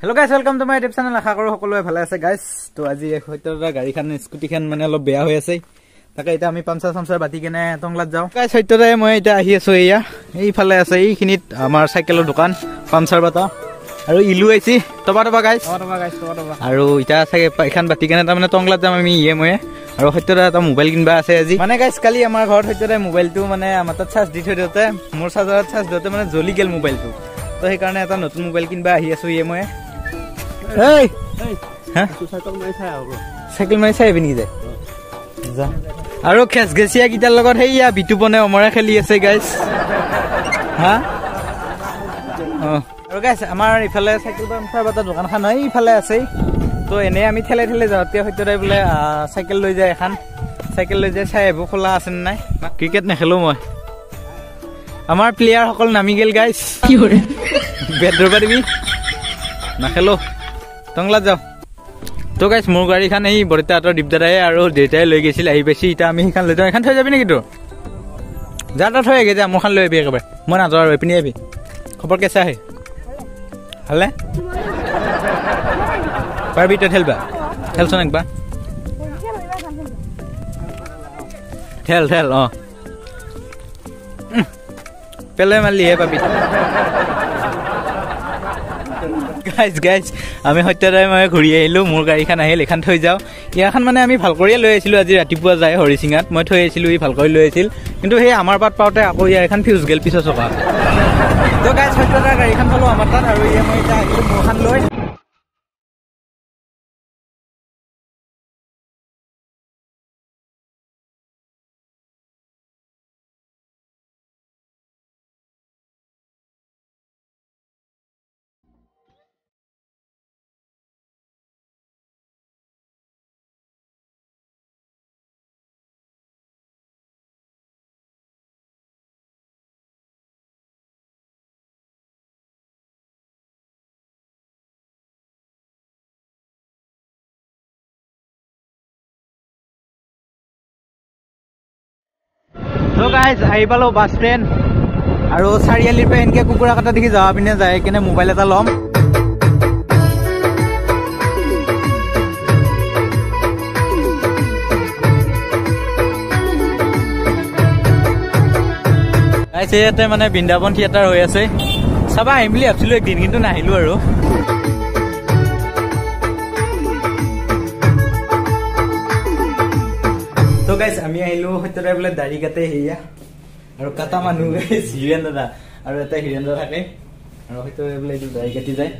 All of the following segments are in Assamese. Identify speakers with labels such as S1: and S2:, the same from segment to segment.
S1: Hello' guys welcome to my YouTube channel আশা কৰোঁ সকলোৱে ভালে আছে গাইছ তো আজি সত্যদাদা গাড়ীখন স্কুটিখন মানে অলপ বেয়া হৈ আছে। তাকে এতিয়া আমি পামচাৰ চামচাৰ বাতি কেনে টংলাত যাওঁ। গাইছ সত্যদাই মই এতিয়া আহি আছো এয়া এইফালে আছে এইখিনিত আমাৰ চাইকেলৰ দোকান পামচাৰ বাটা। আৰু ইলু আহিছি। টবা টবা গাইছ আৰু এতিয়া চাগে এইখন বাতি কেনে তাৰমানে টংলাত যাম আমি ইয়ে ময়ে। আৰু সত্যদা এটা মোবাইল কিনিবা আছে আজি। মানে গাইছ কালি আমাৰ ঘৰত সত্যদাই মোবাইলটো মানে আমাৰ তাত চাৰ্জ দি থৈ দিওঁতে মোৰ চাৰ্জাৰত চাৰ্জ দিওঁতে মানে জ্বলি গ'ল মোবাইলটো তো সেইকাৰণে এটা নতুন মোবাইল কিনিবা আহি আছো ইয়ে ময়ে। এই হা চাইকেল মাৰি চাই পিনি যায় যা আৰু খেচগেচিয়া কেইটাৰ লগত সেইয়া বিতুপনে অমৰে খেলি আছে গাইজ হা অঁ আৰু গাইছ আমাৰ ইফালে চাইকেল পাম্পাৰ এটা দোকানখন হয় ইফালে আছে তো এনেই আমি ঠেলে ঠেলে যাওঁতে সত্যদাই বোলে চাইকেল লৈ যায় এখন চাইকেল লৈ যায় চাই আহিব খোলা আছে নে নাই ক্ৰিকেট নেখেলোঁ মই আমাৰ প্লেয়াৰসকল নামি গ'ল গাইছ বেট ধৰিব দিবি নাখেলোঁ টংলাত যাওঁ। তো গাইছ মোৰ গাড়ীখন এই বৰতাহঁতৰ দীপদাদাই আৰু দেউতাই লৈ গৈছিল। আহি পাইছে এতিয়া আমি সেইখন লৈ যাওঁ। এইখন থৈ যাবি নেকি তোৰ যা তই থৈ আহি যা মোৰখন লৈ আহিবি একেবাৰে। মই নাযাওঁ আৰু এইপিনি আহিবি। খবৰ কেঁচা আহে ভালে পাৰিবি তই ঠেলবা ঠেলচোন একবাৰ। ঠেল ঠেল অঁ। পেলাই মাৰিলিহে পাবি। গাইজ গাইজ আমি সত্যদাই মই ঘূৰি আহিলোঁ মোৰ গাড়ীখন আহিল এইখন থৈ যাওঁ। ইয়াখন মানে আমি ভাল কৰিয়ে লৈ আহিছিলোঁ আজি ৰাতিপুৱা যায় হৰিচিঙাত মই থৈ আহিছিলোঁ ই ভাল কৰি লৈ আহিছিল। কিন্তু সেই আমাৰ পাত পাওঁতে আকৌ ইয়াৰ এখন ফিউজ গেল পিছৰ চকা গাইজ সত্যদাৰ গাড়ীখন থলোঁ আমাৰ তাত আৰু ইয়ে মই এতিয়া আহিলোঁ মোৰখন লৈ। গাইজ আহি পালোঁ বাছ ষ্টেণ্ড আৰু চাৰিআলিৰ পৰা এনেকৈ কুকুৰা কটা দেখি যাৱা পিনে যায় কিনে মোবাইল এটা ল'ম। ইয়াতে মানে বৃন্দাবন থিয়েটাৰ হৈ আছে। চাবা আহিম বুলি ভাবিছিলোঁ একদিন কিন্তু নাহিলোঁ আৰু। গাইছ আমি আহিলো সত্যদাই বোলে দাড়ি কাটে সেয়া আৰু কাটা মানুহ গাইছ হিৰেণ দাদা আৰু এটা হিৰেণ দাদা থাকে আৰু সত্যদাই বোলে এইটো দাড়ি কাটি যায়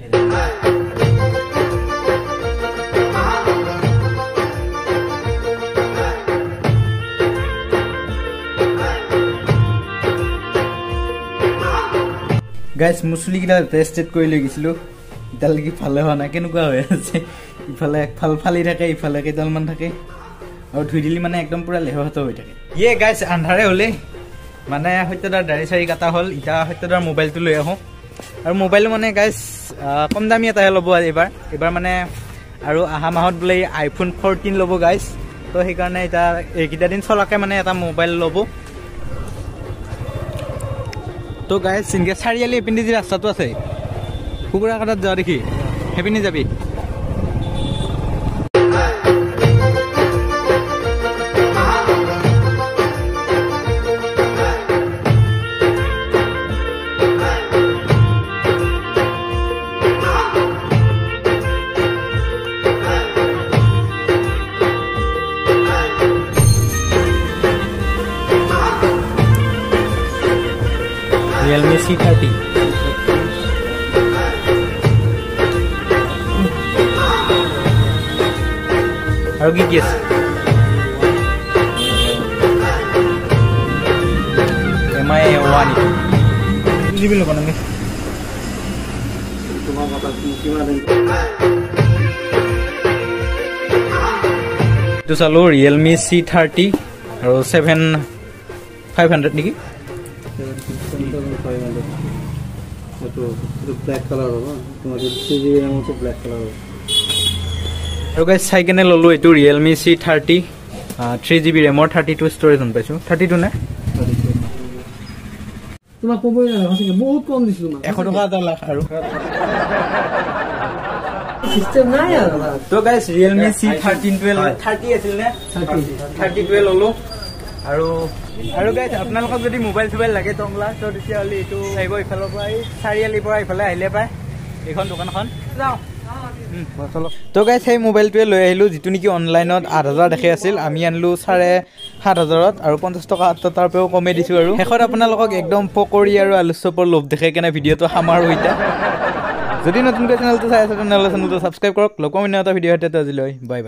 S1: গাইছ মোৰ চুলিকেইটা টেষ্ট টেট কৰি লৈ গৈছিলোঁ এতিয়ালৈকে ভালে হোৱা নাই কেনেকুৱা হৈ আছে ইফালে একফাল ফালি থাকে ইফালে কেইডালমান থাকে আৰু ধুই দিলে মানে একদম পূৰা লেহত হৈ থাকে। ইয়ে গাইছ আন্ধাৰে হ'লেই। মানে সত্যদাৰ দাড়ি চাৰি কাটা হ'ল এতিয়া সত্যদাৰ মোবাইলটো লৈ আহোঁ। আৰু মোবাইলো মানে গাইছ কম দামী এটাহে ল'ব এইবাৰ। এইবাৰ মানে আৰু অহা মাহত বোলে আইফোন ফৰ্টিন ল'ব গাইছ তো সেইকাৰণে এতিয়া এইকেইটা দিন চলাকে মানে এটা মোবাইল ল'ব। তো গাইছ চিনকে চাৰিআলি এইপিনে যি ৰাস্তাটো আছে কুকুৰা কাটাত যোৱা দেখি সেইপিনে যাবি। ৰিয়েলমি সি থাৰ্টি আৰু কি কি আছে এম আই ওৱান বুজি ল'ব নালাগে এইটো চালোঁ ৰিয়েলমি চি থাৰ্টি আৰু ছেভেন ফাইভ হাণ্ড্ৰেড নেকি
S2: ব্লেক কালাৰ হ'ব তোমাৰ থ্ৰী জি বি ৰেম আছে ব্লেক কালাৰ হ'ব।
S1: আৰু গাইজ চাই কেনে ল'লোঁ এইটো Realme C thirty three GB B ৰেমৰ থাৰ্টি টু ষ্ট'ৰেজ গম পাইছোঁ। থাৰ্টি টু নে?
S2: তোমাক ক'বই নালাগে সঁচাকে বহুত কম দিছোঁ তোমাক।
S1: এশ টকা এটা লাখ আৰু।
S2: চিষ্টেম নাই আৰু।
S1: তো guys Realme C thirteen twelve thirty আছিল নে? থাৰ্টি টুৱেল্ভ ল'লো। আৰু আৰু গাইজ আপোনালোকক যদি মোবাইল চোবাইল লাগে টংলা তো তেতিয়াহ'লে এইটো আহিব ইফালৰ পৰা এই চাৰিআলিৰ পৰা ইফালে আহিলে পায় এইখন দোকানখন। যাওঁ। তো গাইজ সেই মোবাইলটোৱে লৈ আহিলোঁ যিটো নেকি অনলাইনত আঠ হাজাৰ দেখি আছিল। আমি আনিলোঁ চাৰে সাত হাজাৰত আৰু পঞ্চাছ টকা তো তাৰ পৰাও কমে দিছোঁ আৰু। শেষত আপোনালোকক একদম পকৰি আৰু আলু চপৰ লোভ দেখে কেনে ভিডিঅ'টো সামাৰো এতিয়া যদি নতুনকৈ চেনেলটো চাই আছে তেনেহ'লে চেনেলটো ছাবস্ক্ৰাইব কৰক। লগ অন্য এটা ভিডিঅ' সৈতে আজিলৈ। Bye bye